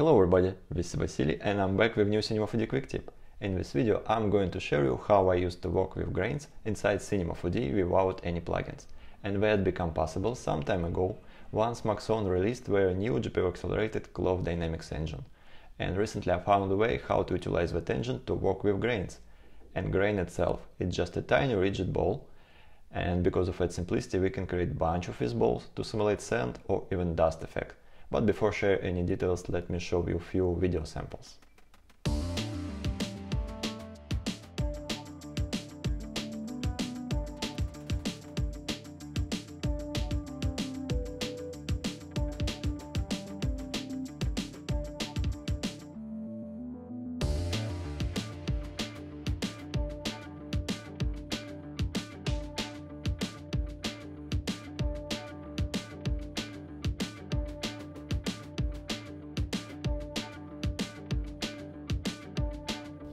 Hello everybody, this is Vasily and I'm back with new Cinema4D quick tip. In this video I'm going to show you how I used to work with grains inside Cinema4D without any plugins. And that became possible some time ago once Maxon released their new GPU accelerated Cloth Dynamics engine. And recently I found a way how to utilize that engine to work with grains. And grain itself is just a tiny rigid ball and because of its simplicity we can create bunch of these balls to simulate sand or even dust effect. But before share any details, let me show you a few video samples.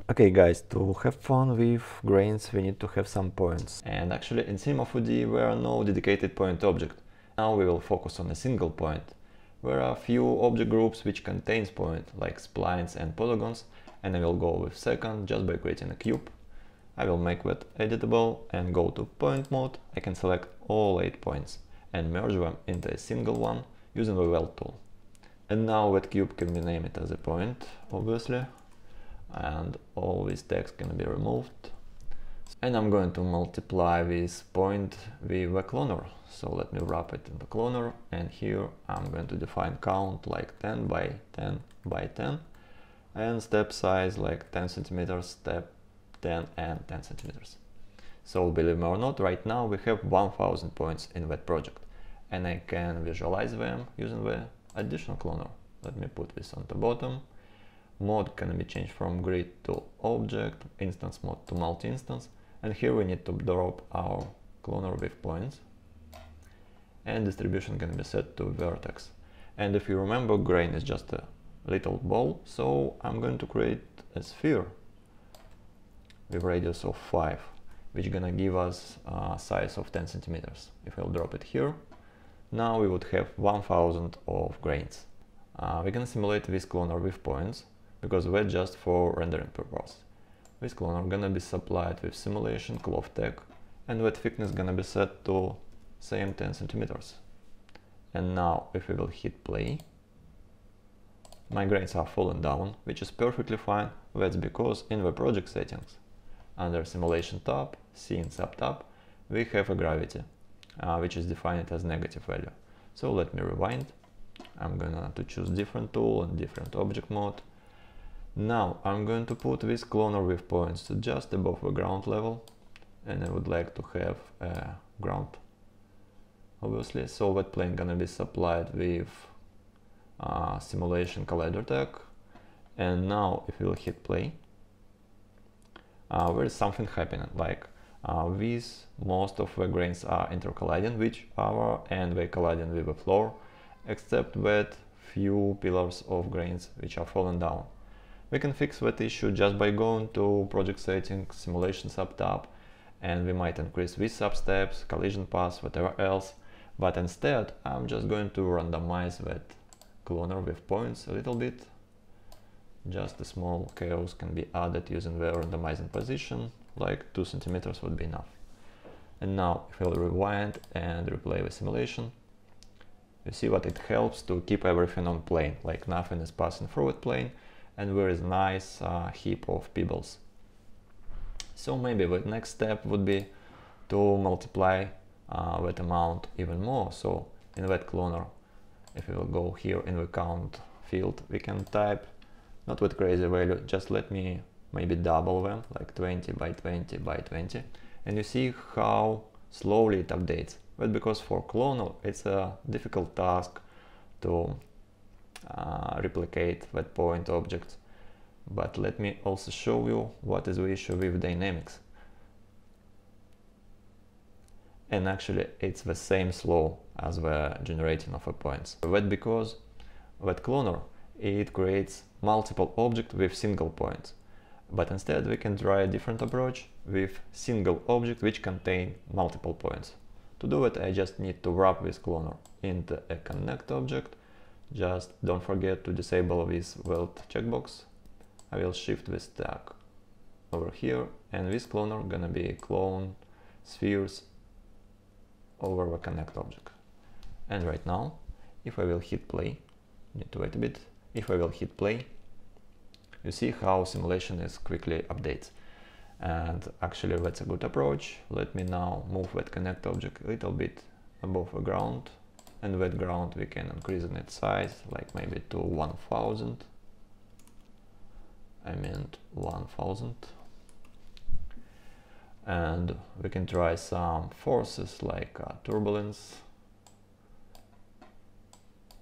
Okay guys, to have fun with grains we need to have some points. And actually in Cinema4D there are no dedicated point object. Now we will focus on a single point. There are a few object groups which contains point, like splines and polygons, and I will go with second just by creating a cube. I will make that editable and go to point mode. I can select all 8 points and merge them into a single one using the weld tool. And now that cube can be named as a point, obviously and all this text can be removed. And I'm going to multiply this point with the cloner. So let me wrap it in the cloner and here I'm going to define count like 10 by 10 by 10 and step size like 10 centimeters, step 10 and 10 centimeters. So believe me or not, right now we have 1000 points in that project and I can visualize them using the additional cloner. Let me put this on the bottom mode can be changed from grid to object, instance mode to multi-instance, and here we need to drop our cloner with points, and distribution can be set to vertex. And if you remember, grain is just a little ball, so I'm going to create a sphere with radius of 5, which gonna give us a size of 10 centimeters. If I'll drop it here, now we would have 1000 of grains. Uh, we can simulate this cloner with points, because we're just for rendering purpose. This cloner gonna be supplied with simulation cloth tag and that thickness gonna be set to same 10 centimeters. And now if we will hit play, my grains are falling down, which is perfectly fine, that's because in the project settings, under simulation tab, scene subtab, we have a gravity, uh, which is defined as negative value. So let me rewind, I'm gonna to choose different tool and different object mode, now I'm going to put this cloner with points just above the ground level and I would like to have a ground. Obviously so that plane gonna be supplied with uh, simulation collider tag and now if we'll hit play. Uh, there is something happening like uh, these most of the grains are intercolliding with our and they colliding with the floor except that few pillars of grains which are falling down we can fix that issue just by going to project settings, simulation subtab, and we might increase these substeps, collision passes, whatever else. But instead, I'm just going to randomize that cloner with points a little bit. Just a small chaos can be added using the randomizing position, like 2 centimeters would be enough. And now if we'll rewind and replay the simulation, you see what it helps to keep everything on plane, like nothing is passing through that plane, and there is nice heap of pebbles. So maybe the next step would be to multiply uh, that amount even more. So in that cloner, if we will go here in the count field, we can type not with crazy value, just let me maybe double them, like 20 by 20 by 20. And you see how slowly it updates. But because for cloner, it's a difficult task to uh, replicate that point object. But let me also show you what is the issue with dynamics. And actually it's the same slow as the generating of a points. That because that cloner it creates multiple objects with single points. But instead we can try a different approach with single object which contain multiple points. To do it I just need to wrap this cloner into a connect object just don't forget to disable this weld checkbox. I will shift this tag over here and this cloner gonna be clone spheres over the connect object. And right now, if I will hit play, need to wait a bit, if I will hit play, you see how simulation is quickly updates. And actually that's a good approach. Let me now move that connect object a little bit above the ground. And that ground we can increase in its size, like maybe to 1000. I meant 1000 and we can try some forces like uh, turbulence.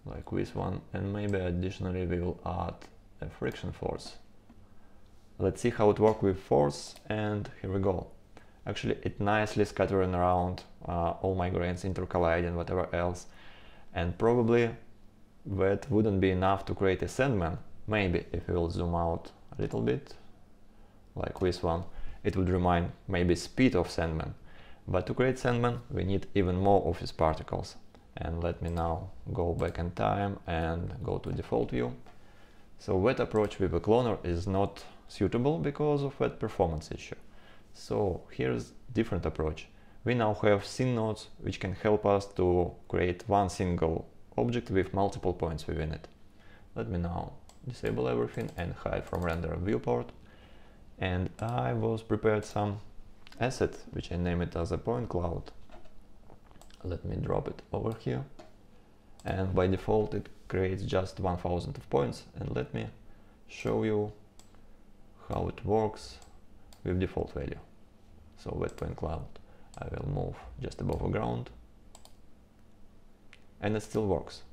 Like this one and maybe additionally we will add a friction force. Let's see how it works with force and here we go. Actually it nicely scattering around uh, all my grains intercolliding whatever else and probably that wouldn't be enough to create a sandman maybe if we will zoom out a little bit like this one it would remind maybe speed of Sandman. But to create Sandman, we need even more of these particles. And let me now go back in time and go to default view. So that approach with a cloner is not suitable because of that performance issue. So here's different approach. We now have scene nodes which can help us to create one single object with multiple points within it. Let me now disable everything and hide from render viewport. And I was prepared some asset which I name it as a point cloud. Let me drop it over here. And by default it creates just 1000 of points. And let me show you how it works with default value. So that point cloud I will move just above the ground. And it still works.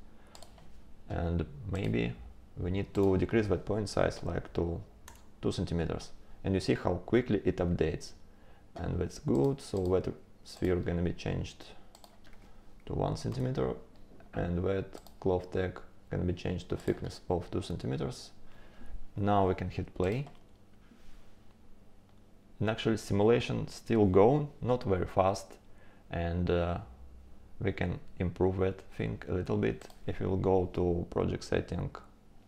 And maybe we need to decrease that point size like to 2 centimeters. And you see how quickly it updates. And that's good. So that sphere gonna be changed to one centimeter. And that cloth tag can be changed to thickness of two centimeters. Now we can hit play and actually simulation still going not very fast and uh, we can improve that thing a little bit. If will go to project setting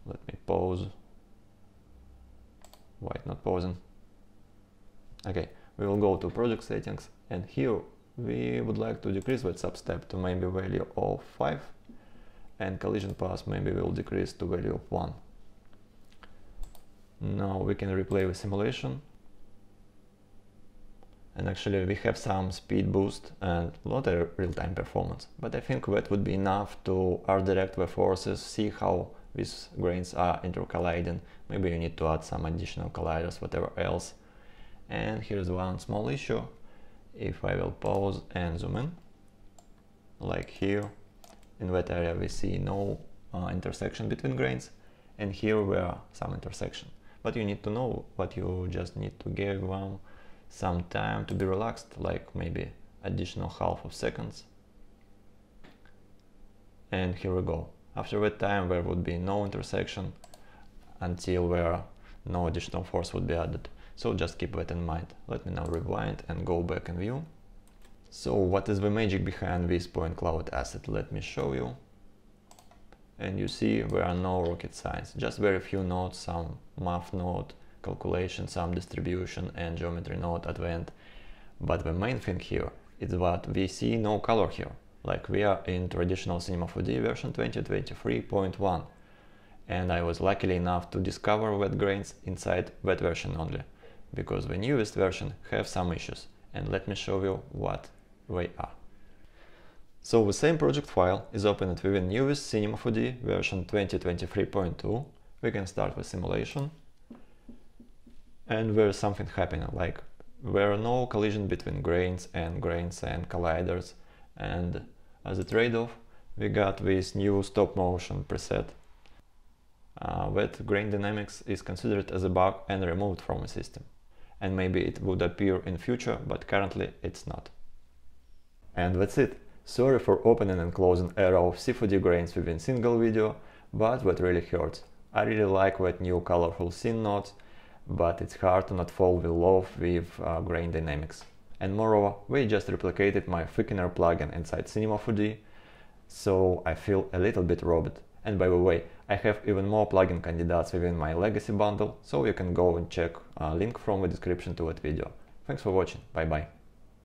let me pause. Why not pausing? Okay we will go to project settings and here we would like to decrease that substep to maybe value of 5 and collision pass maybe will decrease to value of 1 now we can replay the simulation and actually we have some speed boost and not a real-time performance. But I think that would be enough to art direct the forces see how these grains are intercolliding maybe you need to add some additional colliders whatever else. And here's one small issue. If I will pause and zoom in like here in that area we see no uh, intersection between grains and here we are some intersection. But you need to know what you just need to give them some time to be relaxed like maybe additional half of seconds and here we go after that time there would be no intersection until where no additional force would be added so just keep that in mind. Let me now rewind and go back in view. So what is the magic behind this point cloud asset? Let me show you. And you see there are no rocket science, just very few nodes, some math node, calculation, some distribution and geometry node at the end. But the main thing here is that we see no color here, like we are in traditional Cinema 4D version 2023.1 and I was lucky enough to discover wet grains inside that version only because the newest version have some issues and let me show you what they are. So the same project file is opened within newest Cinema 4D version 2023.2. We can start the simulation and there's something happening like there are no collision between grains and grains and colliders and as a trade-off we got this new stop motion preset uh, that grain dynamics is considered as a bug and removed from the system and maybe it would appear in future, but currently it's not. And that's it. Sorry for opening and closing arrow of C4D grains within single video, but that really hurts. I really like that new colorful scene nodes, but it's hard to not fall in love with uh, grain dynamics. And moreover, we just replicated my thickener plugin inside Cinema 4D, so I feel a little bit robot. And by the way, I have even more plugin candidates within my legacy bundle, so you can go and check a link from the description to that video. Thanks for watching, bye bye.